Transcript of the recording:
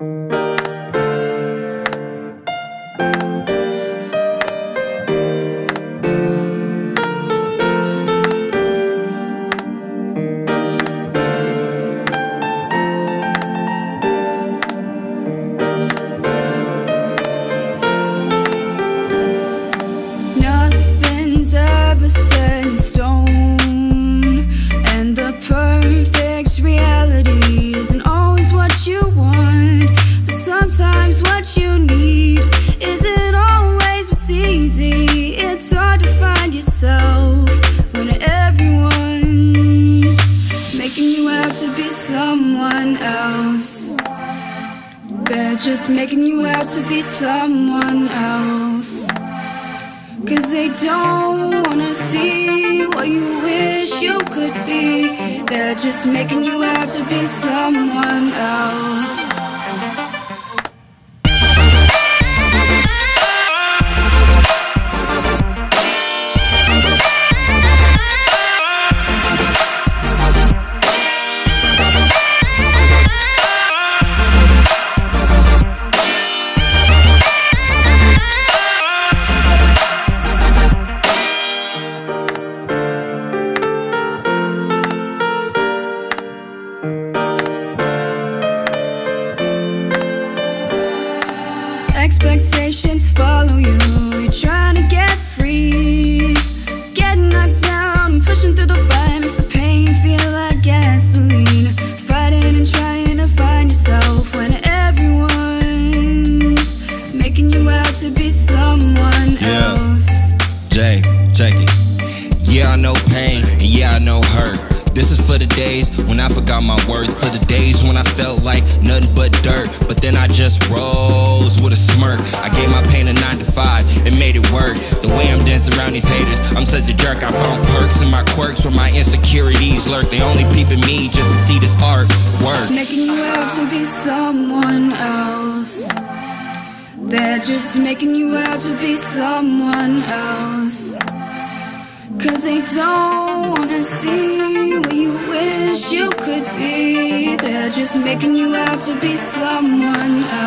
Nothing's just making you out to be someone else. Cause they don't wanna see what you wish you could be. They're just making you out to be someone else. Days when I forgot my worth, for the days when I felt like nothing but dirt. But then I just rose with a smirk. I gave my pain a nine to five and made it work. The way I'm dancing around these haters, I'm such a jerk. I found perks in my quirks where my insecurities lurk. They only peeping me just to see this art work. Making you out to be someone else. They're just making you out to be someone else. Cause they don't wanna see you could be. They're just making you out to be someone else.